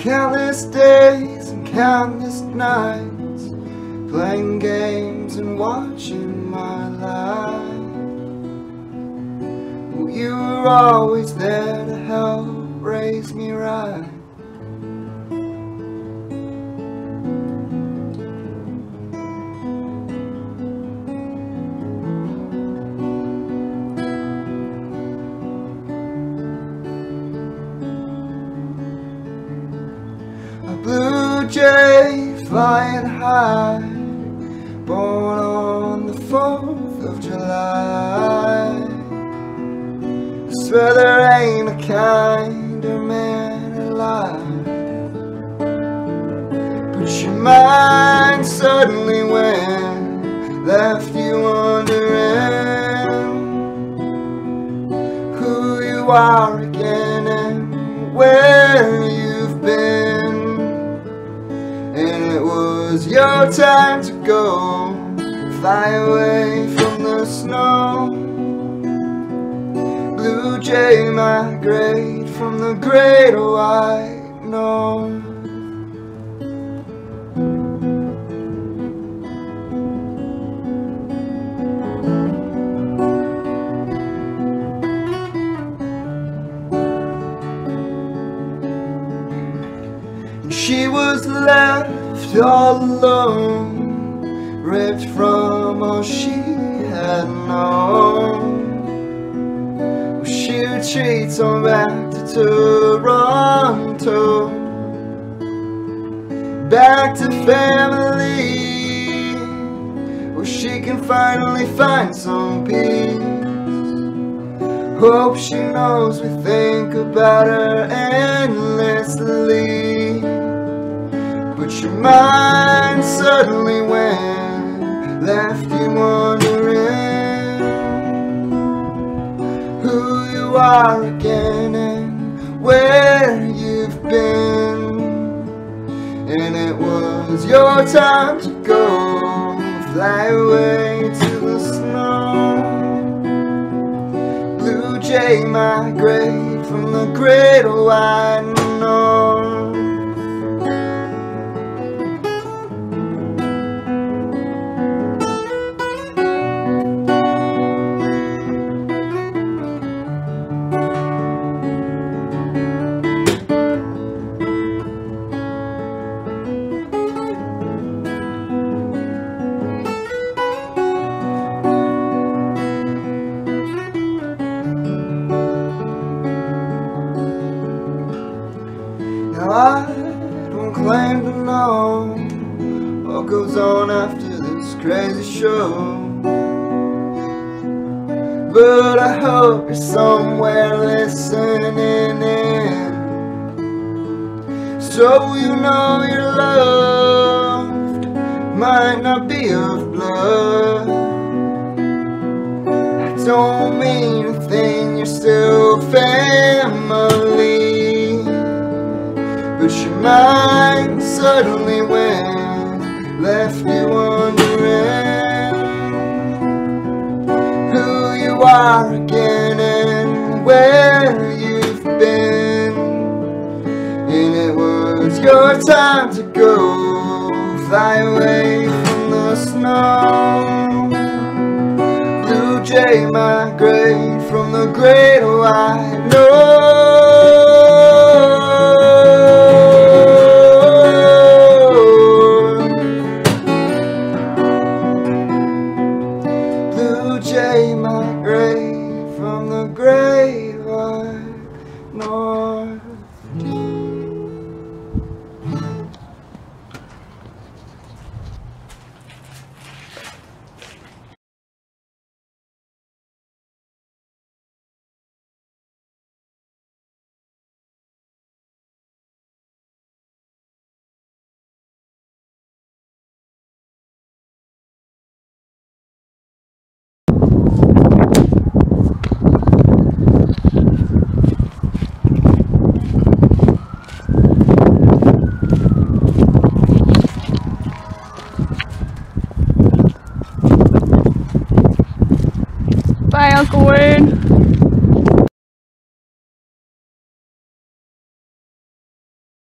Countless days and countless nights Playing games and watching my life. Well, You were always there to help raise me right blue jay flying high, born on the 4th of July. I swear there ain't a kinder man alive. But your mind suddenly went, left you wondering who you are your time to go. Fly away from the snow. Blue jay migrate from the great white north She was left all alone, ripped from all she had known. She retreats on back to Toronto, back to family, where she can finally find some peace. Hope she knows we think about her endlessly Mind suddenly went Left you wondering Who you are again and where you've been. And it was your time to go Fly away to the snow. Blue jay migrate from the great white I don't claim to know what goes on after this crazy show. But I hope you're somewhere listening in. So you know you're loved, might not be of blood. I don't mean a thing, you're still family. But your mind suddenly went, left you wondering who you are again and where you've been. And it was your time to go, fly away from the snow. Blue jay migrate from the great white north. From Bye, Uncle Wayne.